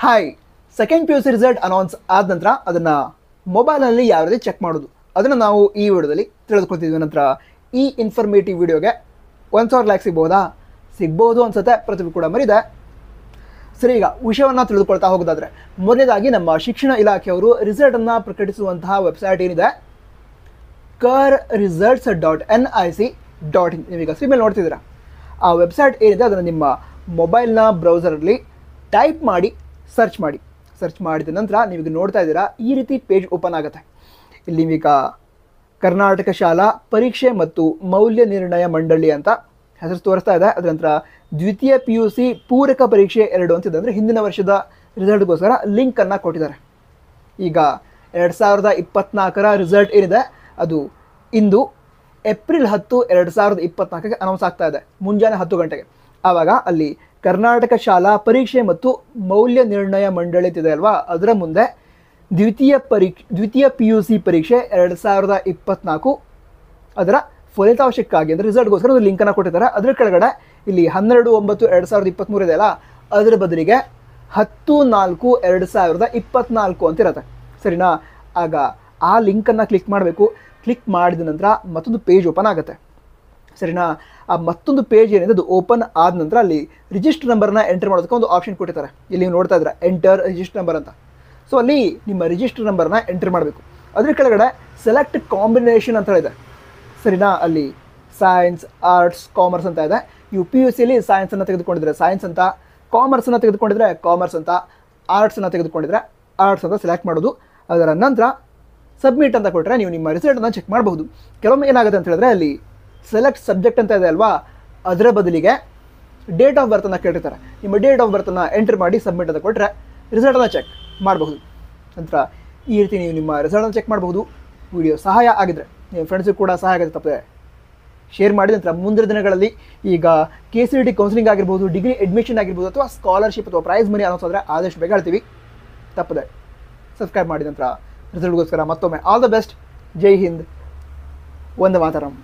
Hi second P U C result announce ಆದ ನಂತರ ಅದನ್ನು ಮೊಬೈಲ್ನಲ್ಲಿ ಯಾವ ರೀತಿ ಚೆಕ್ ಮಾಡೋದು. ಅದನ್ನು ನಾವು ಈ ವಿಡಿಯೋದಲ್ಲಿ ತಿಳಿದುಕೊಳ್ತಿದ್ವಿ. ನಂತರ ಈ ಇನ್ಫಾರ್ಮೇಟಿವ್ ವಿಡಿಯೋಗೆ ಒಂದು ಸಾವಿರ ಲ್ಯಾಕ್ ಸಿಗ್ಬೋದಾ ಸಿಗ್ಬೋದು ಅನ್ಸುತ್ತೆ. ಪ್ರತಿಭೆ ಕೂಡ ಮರಿದೆ. ಸರಿ, ಈಗ ವಿಷಯವನ್ನು ತಿಳಿದುಕೊಳ್ತಾ ಹೋಗೋದಾದರೆ, ಮೊದಲನೇದಾಗಿ ನಮ್ಮ ಶಿಕ್ಷಣ ಇಲಾಖೆಯವರು ರಿಸಲ್ಟನ್ನು ಪ್ರಕಟಿಸುವಂತಹ ವೆಬ್ಸೈಟ್ ಏನಿದೆ? ಕರ್ results dot N I C dot in ನೀವೀಗ ಸ್ಕ್ರೀನ್ ಮೇಲೆ ನೋಡ್ತಿದ್ದೀರಾ? ಆ ವೆಬ್ಸೈಟ್ ಏನಿದೆ, ಅದನ್ನು ನಿಮ್ಮ ಮೊಬೈಲ್ನ ಬ್ರೌಸರಲ್ಲಿ ಟೈಪ್ ಮಾಡಿ ಸರ್ಚ್ ಮಾಡಿ. ಸರ್ಚ್ ಮಾಡಿದ ನಂತರ ನೀವೀಗ ನೋಡ್ತಾ ಇದ್ದೀರಾ, ಈ ರೀತಿ ಪೇಜ್ ಓಪನ್ ಆಗುತ್ತೆ. ಇಲ್ಲಿ ನೀವೀಗ ಕರ್ನಾಟಕ ಶಾಲಾ ಪರೀಕ್ಷೆ ಮತ್ತು ಮೌಲ್ಯ ನಿರ್ಣಯ ಮಂಡಳಿ ಅಂತ ಹೆಸರು ತೋರಿಸ್ತಾ ಇದೆ. ಅದರ ನಂತರ ದ್ವಿತೀಯ ಪಿ ಯು ಸಿ ಪೂರಕ ಪರೀಕ್ಷೆ ಎರಡು ಅಂತಿದೆ ಅಂದರೆ ಹಿಂದಿನ ವರ್ಷದ ರಿಸಲ್ಟ್ಗೋಸ್ಕರ ಲಿಂಕನ್ನು ಕೊಟ್ಟಿದ್ದಾರೆ. ಈಗ ಎರಡು ಸಾವಿರದ ಇಪ್ಪತ್ನಾಲ್ಕರ ರಿಸಲ್ಟ್ ಏನಿದೆ, ಅದು ಇಂದು ಏಪ್ರಿಲ್ ಹತ್ತು ಎರಡು ಸಾವಿರದ ಇಪ್ಪತ್ನಾಲ್ಕಕ್ಕೆ ಅನೌನ್ಸ್ ಆಗ್ತಾ ಇದೆ. ಮುಂಜಾನೆ ಹತ್ತು ಗಂಟೆಗೆ. ಆವಾಗ ಅಲ್ಲಿ ಕರ್ನಾಟಕ ಶಾಲಾ ಪರೀಕ್ಷೆ ಮತ್ತು ಮೌಲ್ಯ ನಿರ್ಣಯ ಮಂಡಳಿ ಇದೆ ಅಲ್ವಾ? ಅದರ ಮುಂದೆ ದ್ವಿತೀಯ ಪರೀಕ್ಷೆ, ದ್ವಿತೀಯ ಪಿ ಯು ಸಿ ಪರೀಕ್ಷೆ ಎರಡು ಸಾವಿರದ ಇಪ್ಪತ್ನಾಲ್ಕು. ಅದರ ಫಲಿತಾಂಶಕ್ಕಾಗಿ ಅಂದರೆ ರಿಸಲ್ಟ್ಗೋಸ್ಕರ ಒಂದು ಲಿಂಕನ್ನು ಕೊಟ್ಟಿದ್ದಾರೆ. ಅದರ ಕೆಳಗಡೆ ಇಲ್ಲಿ ಹನ್ನೆರಡು, ಒಂಬತ್ತು, ಎರಡು ಸಾವಿರದ ಇಪ್ಪತ್ತ್ಮೂರು ಇದೆ ಅಲ್ಲ? ಅದರ ಬದಲಿಗೆ ಹತ್ತು, ನಾಲ್ಕು, ಎರಡು ಸಾವಿರದ ಇಪ್ಪತ್ನಾಲ್ಕು ಅಂತ ಇರುತ್ತೆ. ಸರಿನಾ? ಆಗ ಆ ಲಿಂಕನ್ನು ಕ್ಲಿಕ್ ಮಾಡಬೇಕು. ಕ್ಲಿಕ್ ಮಾಡಿದ ನಂತರ ಮತ್ತೊಂದು ಪೇಜ್ ಓಪನ್ ಆಗುತ್ತೆ. ಸರಿನಾ? ಆ ಮತ್ತೊಂದು ಪೇಜ್ ಏನಿದೆ, ಅದು ಓಪನ್ ಆದ ನಂತರ ಅಲ್ಲಿ ರಿಜಿಸ್ಟರ್ ನಂಬರ್ನ ಎಂಟರ್ ಮಾಡೋದಕ್ಕೆ ಒಂದು ಆಪ್ಷನ್ ಕೊಟ್ಟಿದ್ದಾರೆ ಇಲ್ಲಿ ನೀವು ನೋಡ್ತಾ ಇದ್ದೀರಾ ಎಂಟರ್ ರಿಜಿಸ್ಟರ್ ನಂಬರ್ ಅಂತ. ಸೊ ಅಲ್ಲಿ ನಿಮ್ಮ ರಿಜಿಸ್ಟರ್ ನಂಬರ್ನ ಎಂಟರ್ ಮಾಡಬೇಕು. ಅದ್ರ ಕೆಳಗಡೆ ಸೆಲೆಕ್ಟ್ ಕಾಂಬಿನೇಷನ್ ಅಂತ ಇದೆ ಸರಿನಾ? ಅಲ್ಲಿ ಸೈನ್ಸ್ ಆರ್ಟ್ಸ್ ಕಾಮರ್ಸ್ ಅಂತ ಇದೆ. ಯು ಪಿ ಯು ಸಿಲಿ ಸೈನ್ಸನ್ನು ತೆಗೆದುಕೊಂಡಿದ್ರೆ ಸೈನ್ಸ್ ಅಂತ ಕಾಮರ್ಸನ್ನು ತೆಗೆದುಕೊಂಡಿದ್ರೆ ಕಾಮರ್ಸ್ ಅಂತ ಆರ್ಟ್ಸನ್ನು ತೆಗೆದುಕೊಂಡಿದ್ರೆ ಆರ್ಟ್ಸ್ ಅಂತ ಸೆಲೆಕ್ಟ್ ಮಾಡೋದು. ಅದರ ನಂತರ ಸಬ್ಮಿಟ್ ಅಂತ ಕೊಟ್ಟರೆ ನೀವು ನಿಮ್ಮ ರಿಸಲ್ಟನ್ನು ಚೆಕ್ ಮಾಡಬಹುದು ಕೆಲವೊಮ್ಮೆ ಏನಾಗುತ್ತೆ ಅಂತ ಹೇಳಿದ್ರೆ ಅಲ್ಲಿ ಸೆಲೆಕ್ಟ್ ಸಬ್ಜೆಕ್ಟ್ ಅಂತ ಇದೆ ಅಲ್ವಾ? ಅದರ ಬದಲಿಗೆ ಡೇಟ್ ಆಫ್ ಬರ್ತನ್ನು ಕೇಳಿರ್ತಾರೆ. ನಿಮ್ಮ ಡೇಟ್ ಆಫ್ ಬರ್ತನ್ನು ಎಂಟರ್ ಮಾಡಿ ಸಬ್ಮಿಟ್ ಅಂತ ಕೊಟ್ಟರೆ ರಿಸಲ್ಟನ್ನು ಚೆಕ್ ಮಾಡಬಹುದು. ನಂತರ ಈ ರೀತಿ ನೀವು ನಿಮ್ಮ ರಿಸಲ್ಟನ್ನು ಚೆಕ್ ಮಾಡಬಹುದು. ವಿಡಿಯೋ ಸಹಾಯ ಆಗಿದ್ರೆ, ನಿಮ್ಮ ಫ್ರೆಂಡ್ಸಿಗೆ ಕೂಡ ಸಹಾಯ ಆಗುತ್ತೆ ತಪ್ಪದೆ. ಶೇರ್ ಮಾಡಿದ ನಂತರ ಮುಂದಿನ ದಿನಗಳಲ್ಲಿ ಈಗ ಕೆ ಸಿ ಡಿ ಕೌನ್ಸಿಲಿಂಗ್ ಆಗಿರ್ಬೋದು ಡಿಗ್ರಿ ಅಡ್ಮಿಷನ್ ಆಗಿರ್ಬೋದು ಅಥವಾ ಸ್ಕಾಲರ್ಶಿಪ್ ಅಥವಾ ಪ್ರೈಸ್ ಮನಿ ಅನ್ನೋಸ್ ಆದರೆ ಆದಷ್ಟು ಬೇಗ ಹೇಳ್ತೀವಿ. ತಪ್ಪದೆ. ಸಬ್ಸ್ಕ್ರೈಬ್ ಮಾಡಿದ ನಂತರ ರಿಸಲ್ಟ್ಗೋಸ್ಕರ ಮತ್ತೊಮ್ಮೆ all the best Jai Hind. ಒಂದು ಮಾತರಂ.